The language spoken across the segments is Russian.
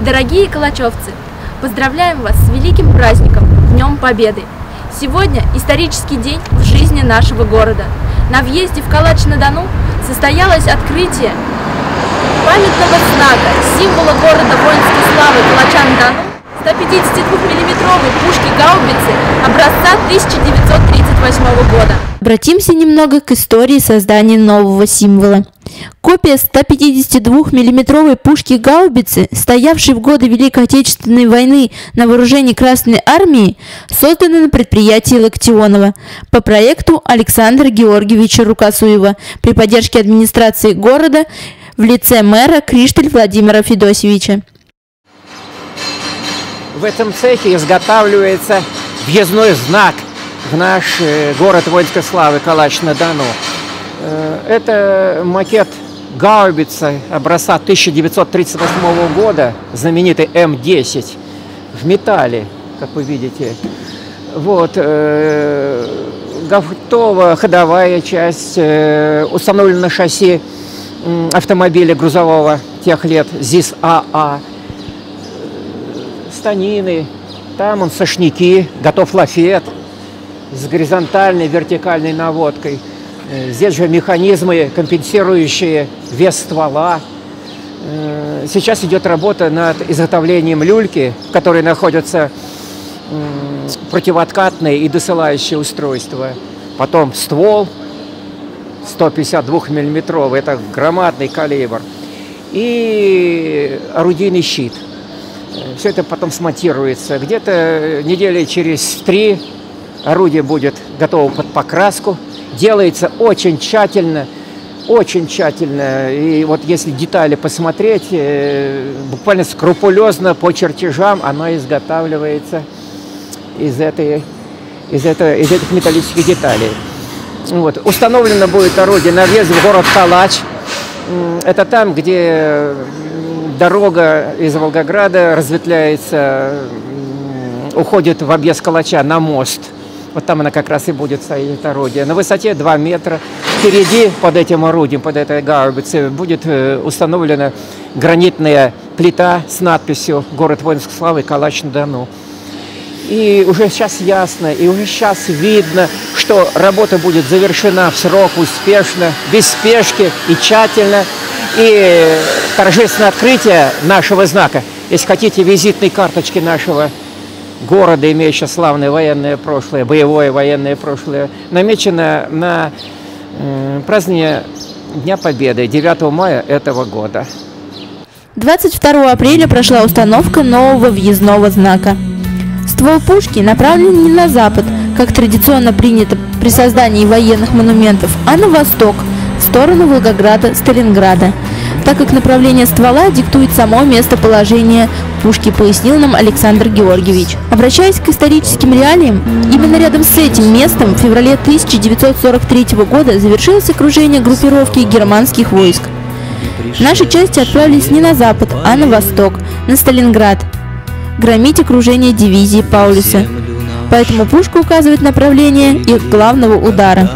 Дорогие калачевцы, поздравляем вас с великим праздником, Днем Победы! Сегодня исторический день в жизни нашего города. На въезде в Калач-на-Дону состоялось открытие памятного знака, символа города воинской славы Калача-на-Дону 152-миллиметровой пушки гаубицы образца 1938 года. Обратимся немного к истории создания нового символа. Копия 152-мм пушки гаубицы, стоявшей в годы Великой Отечественной войны на вооружении Красной Армии, создана на предприятии Локтионова по проекту Александра Георгиевича Рукосуева при поддержке администрации города в лице мэра Криштель Владимира Федосевича. В этом цехе изготавливается въездной знак в наш э, город воинской славы Калач-на-Дону. Э, это макет гаубицы образца 1938 года, знаменитый М-10, в металле, как вы видите. Вот, э, готова ходовая часть, установлено шасси автомобиля грузового тех лет ЗИС-АА станины, там он сошники, готов лафет с горизонтальной, вертикальной наводкой. Э, здесь же механизмы, компенсирующие вес ствола. Э, сейчас идет работа над изготовлением люльки, в которой находятся противооткатные и досылающие устройства. Потом ствол 152 миллиметровый, это громадный калибр. И орудийный щит – все это потом смонтируется. Где-то недели через три орудие будет готово под покраску. Делается очень тщательно, очень тщательно. И вот если детали посмотреть, э, буквально скрупулезно по чертежам оно изготавливается из, этой, из, этого, из этих металлических деталей. Вот. Установлено будет орудие на въезде в город Калач. Это там, где дорога из Волгограда разветвляется, уходит в объезд Калача на мост. Вот там она как раз и будет стоять, орудие. На высоте 2 метра. Впереди под этим орудием, под этой гаубицей, будет э, установлена гранитная плита с надписью «Город воинской славы Калач-на-Дону». И уже сейчас ясно, и уже сейчас видно, что работа будет завершена в срок успешно, без спешки и тщательно. И торжественное открытие нашего знака, если хотите, визитной карточки нашего города, имеющего славное военное прошлое, боевое военное прошлое, намечено на празднование Дня Победы 9 мая этого года. 22 апреля прошла установка нового въездного знака. Ствол пушки направлен не на запад, как традиционно принято при создании военных монументов, а на восток, в сторону Волгограда, Сталинграда – так как направление ствола диктует само местоположение пушки, пояснил нам Александр Георгиевич. Обращаясь к историческим реалиям, именно рядом с этим местом в феврале 1943 года завершилось окружение группировки германских войск. Наши части отправились не на запад, а на восток, на Сталинград, громить окружение дивизии Паулюса. Поэтому пушка указывает направление их главного удара.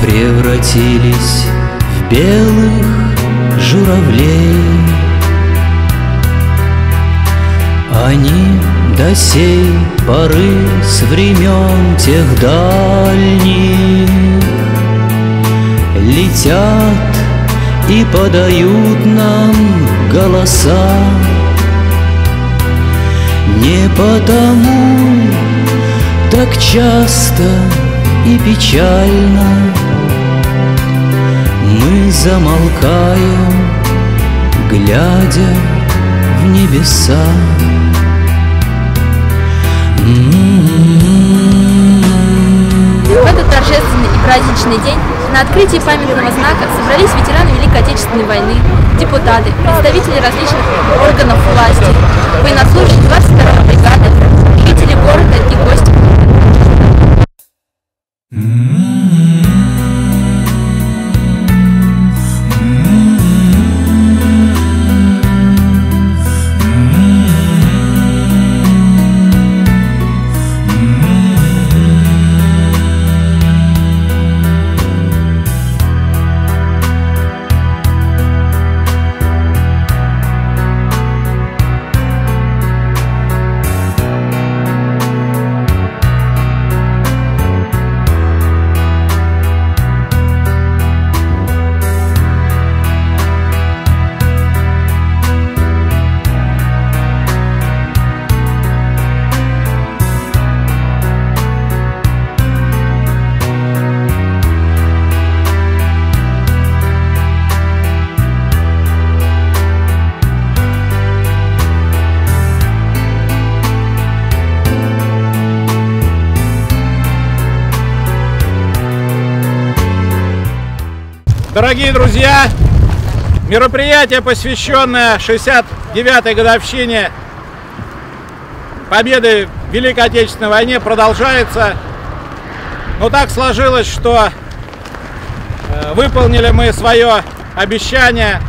превратились в белых журавлей. Они до сей поры с времен тех дальних Летят и подают нам голоса Не потому так часто и печально Мы замолкаем, глядя в небеса. В этот торжественный и праздничный день на открытии памятного знака собрались ветераны Великой Отечественной войны, депутаты, представители различных органов власти, военнослужащие 22 бригады, жители города и гости Дорогие друзья, мероприятие, посвященное 69-й годовщине победы в Великой Отечественной войне, продолжается. Но так сложилось, что э, выполнили мы свое обещание,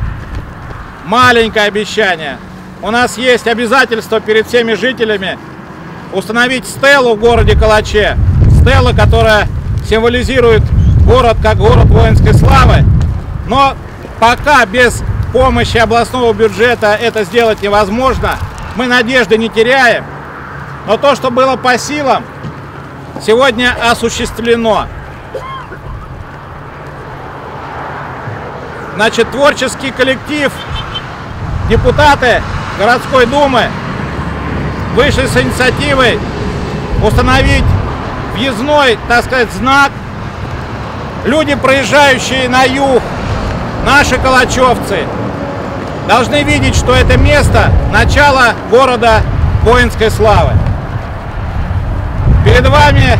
маленькое обещание. У нас есть обязательство перед всеми жителями установить стелу в городе Калаче. Стела, которая символизирует город как город воинской славы. Но пока без помощи областного бюджета это сделать невозможно. Мы надежды не теряем. Но то, что было по силам, сегодня осуществлено. Значит, творческий коллектив, депутаты городской думы вышли с инициативой установить въездной, так сказать, знак. Люди, проезжающие на юг, наши калачевцы, должны видеть, что это место – начало города воинской славы. Перед вами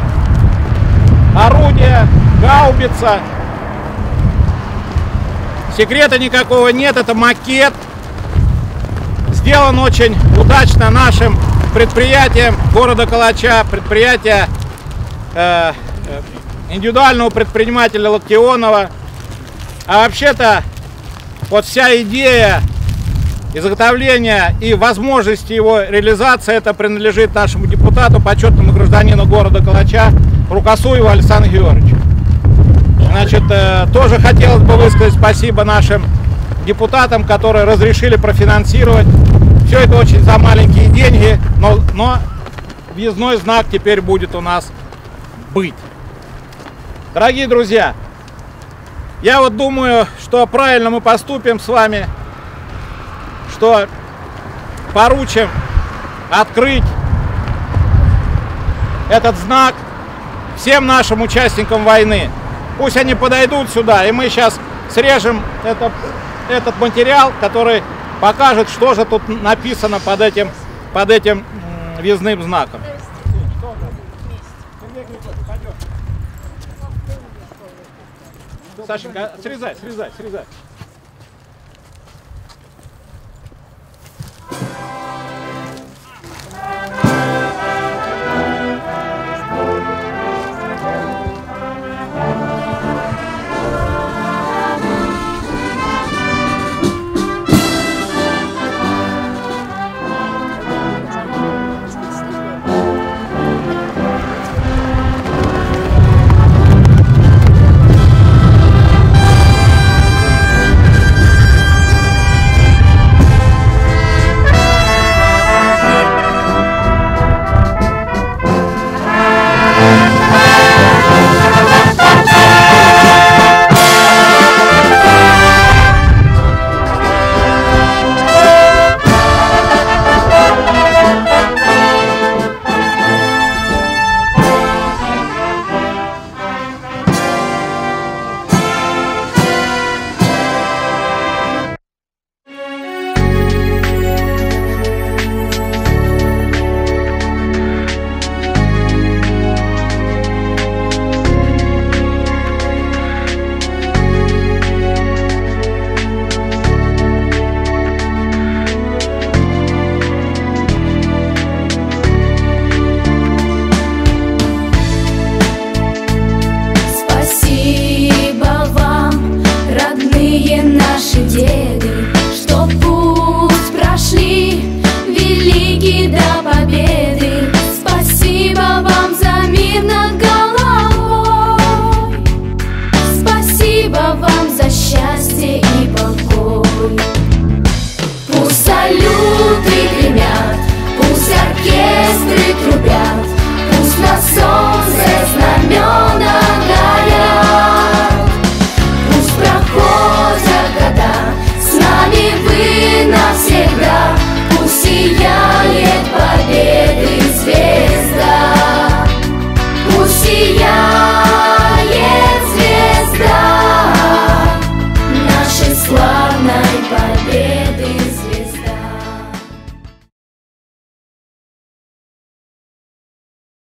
орудие, гаубица. Секрета никакого нет, это макет. Сделан очень удачно нашим предприятием города Калача, предприятие э, э, индивидуального предпринимателя Локтионова. А вообще-то вот вся идея изготовления и возможности его реализации это принадлежит нашему депутату, почетному гражданину города Калача Рукосуеву Александру Георгиевичу. Значит, э, тоже хотелось бы высказать спасибо нашим депутатам, которые разрешили профинансировать. Все это очень за маленькие деньги, но, но въездной знак теперь будет у нас быть. Дорогие друзья, я вот думаю, что правильно мы поступим с вами, что поручим открыть этот знак всем нашим участникам войны. Пусть они подойдут сюда, и мы сейчас срежем это, этот материал, который покажет, что же тут написано под этим, под этим въездным знаком. Сашенька, срезай, срезай, срезай.